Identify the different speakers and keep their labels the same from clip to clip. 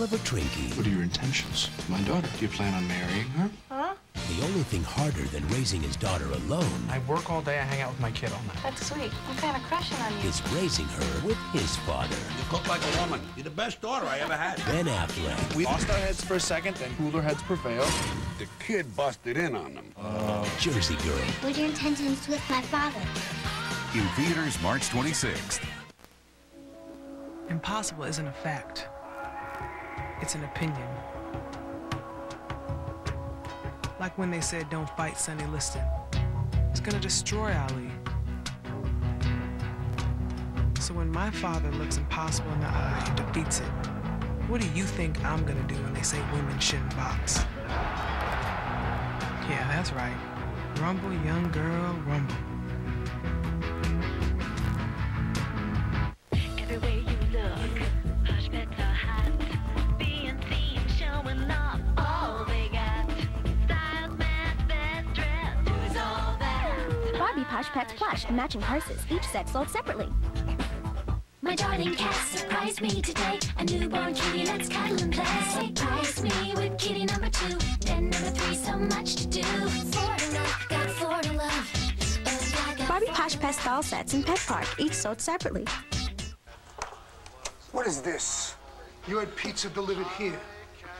Speaker 1: Oliver Trinke.
Speaker 2: What are your intentions? My daughter. Do you plan on marrying her?
Speaker 3: Huh?
Speaker 1: The only thing harder than raising his daughter alone.
Speaker 4: I work all day, I hang out with my kid all night.
Speaker 3: That's sweet. I'm kind of crushing on you.
Speaker 1: Is raising her with his father.
Speaker 5: You cook like a woman. You're the best daughter I ever had.
Speaker 1: Ben Affleck.
Speaker 2: We lost our heads for a second, then cooler heads prevailed.
Speaker 5: The kid busted in on them.
Speaker 1: Uh, Jersey Girl.
Speaker 6: What are your intentions with my father?
Speaker 7: In theaters March 26th.
Speaker 8: Impossible isn't a fact. It's an opinion. Like when they said don't fight Sonny Liston. It's gonna destroy Ali. So when my father looks impossible in the eye and defeats it, what do you think I'm gonna do when they say women shouldn't box? Yeah, that's right. Rumble, young girl, rumble.
Speaker 9: Posh Pets plush and matching purses, each set sold separately.
Speaker 6: My darling cat surprised me today. A newborn kitty, let's cuddle and play. Surprise me with kitty number two. Then number three, so much to do. Four to know, got four to love. Yeah, got
Speaker 9: Barbie
Speaker 6: four
Speaker 9: Posh
Speaker 6: to
Speaker 9: Pets doll sets in Pet Park, each sold separately.
Speaker 10: What is this? You had pizza delivered here.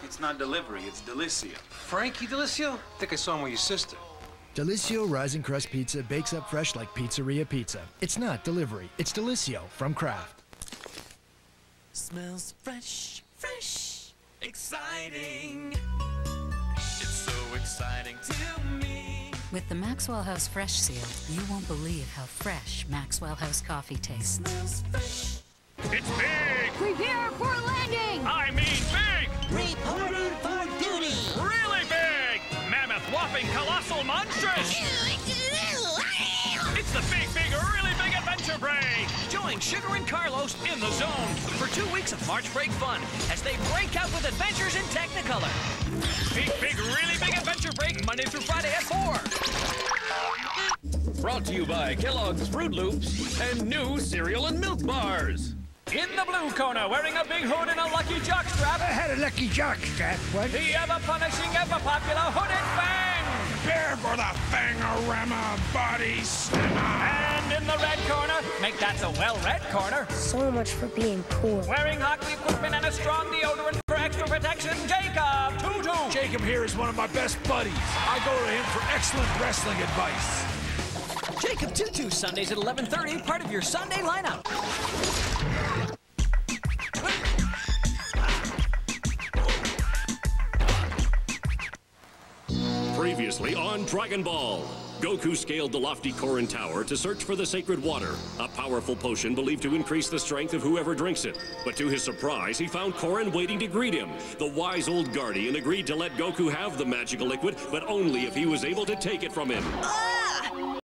Speaker 11: It's not delivery, it's Delissio.
Speaker 12: Frankie Delissio? I think I saw him with your sister.
Speaker 13: Delissio Rising Crust Pizza bakes up fresh like pizzeria pizza. It's not delivery, it's Delissio from Kraft.
Speaker 14: Smells fresh, fresh, exciting. It's so exciting to me.
Speaker 15: With the Maxwell House Fresh Seal, you won't believe how fresh Maxwell House coffee tastes.
Speaker 14: Smells fresh.
Speaker 16: It's big!
Speaker 17: Prepare for landing!
Speaker 16: Colossal, monstrous! It's the big, big, really big adventure break!
Speaker 18: Join Sugar and Carlos in the zone for two weeks of March break fun as they break out with adventures in Technicolor.
Speaker 16: Big, big, really big adventure break Monday through Friday at 4.
Speaker 19: Brought to you by Kellogg's Froot Loops and new cereal and milk bars.
Speaker 16: In the blue corner, wearing a big hood and a Lucky Jock strap.
Speaker 20: I had a Lucky Jock strap once.
Speaker 16: The ever-punishing, ever-popular Hooded Fang!
Speaker 21: Prepare for the Fangorama Body Slammer!
Speaker 16: And in the red corner, make that the well-read corner.
Speaker 17: So much for being cool.
Speaker 16: Wearing hockey equipment and a strong deodorant for extra protection, Jacob Two-Two!
Speaker 21: Jacob here is one of my best buddies. I go to him for excellent wrestling advice.
Speaker 18: Jacob Two-Two, Sundays at 11.30, part of your Sunday lineup.
Speaker 22: Previously on Dragon Ball. Goku scaled the lofty Korin Tower to search for the sacred water, a powerful potion believed to increase the strength of whoever drinks it. But to his surprise, he found Korin waiting to greet him. The wise old guardian agreed to let Goku have the magical liquid, but only if he was able to take it from him.